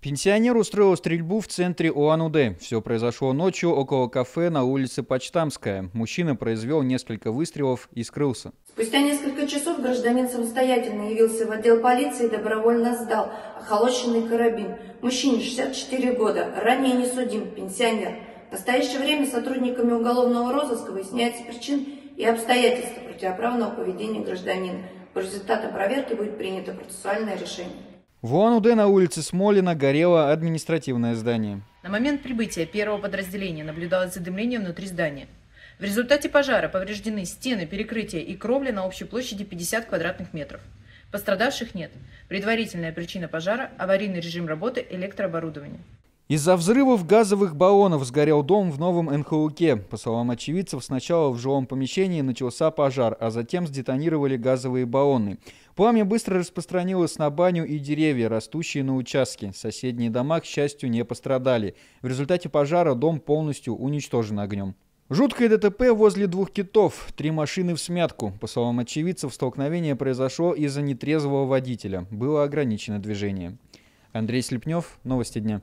Пенсионер устроил стрельбу в центре Улан-Удэ. Все произошло ночью около кафе на улице Почтамская. Мужчина произвел несколько выстрелов и скрылся. Спустя несколько часов гражданин самостоятельно явился в отдел полиции и добровольно сдал охолощенный карабин. Мужчине 64 года, ранее не судим, пенсионер. В настоящее время сотрудниками уголовного розыска выясняется причин и обстоятельства противоправного поведения гражданина. По результатам проверки будет принято процессуальное решение. В Улан-Удэ на улице Смолина горело административное здание. На момент прибытия первого подразделения наблюдалось задымление внутри здания. В результате пожара повреждены стены, перекрытия и кровля на общей площади 50 квадратных метров. Пострадавших нет. Предварительная причина пожара – аварийный режим работы электрооборудования. Из-за взрывов газовых баллонов сгорел дом в Новом НХУКе. По словам очевидцев, сначала в жилом помещении начался пожар, а затем сдетонировали газовые баллоны. Пламя быстро распространилось на баню и деревья, растущие на участке. Соседние дома, к счастью, не пострадали. В результате пожара дом полностью уничтожен огнем. Жуткое ДТП возле двух китов, три машины в смятку. По словам очевидцев, столкновение произошло из-за нетрезвого водителя. Было ограничено движение. Андрей Слепнев, Новости дня.